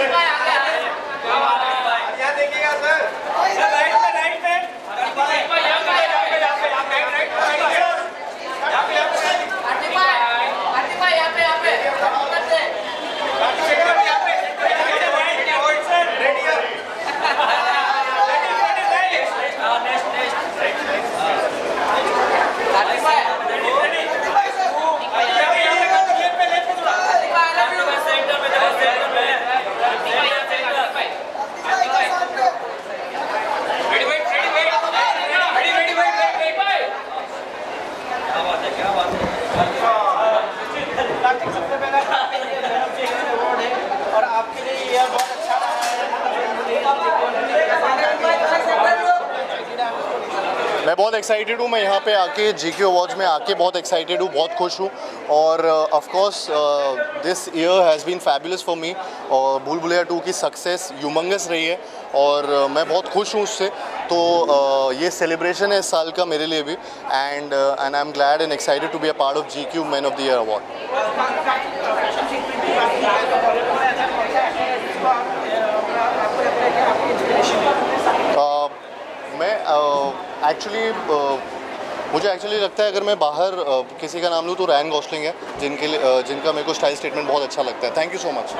क्या बात देखिएगा सर मैं बहुत एक्साइटेड हूँ मैं यहाँ पे आके जी के अवार्ड्स में आके बहुत एक्साइटेड हूँ बहुत खुश हूँ। और of course this year has been fabulous for me और भूल भुलैया टू की सक्सेस यूमंगस रही है। और uh, मैं बहुत खुश हूँ उससे। तो uh, ये सेलिब्रेशन है इस साल का मेरे लिए भी। And and I am glad and excited to be a part of G Q man of the year award actually मुझे एक्चुअली लगता है अगर मैं बाहर uh, किसी का नाम लूँ तो रैन गॉस्लिंग है जिनके लिए uh, जिनका मेरे को स्टाइल स्टेटमेंट बहुत अच्छा लगता है। Thank you so much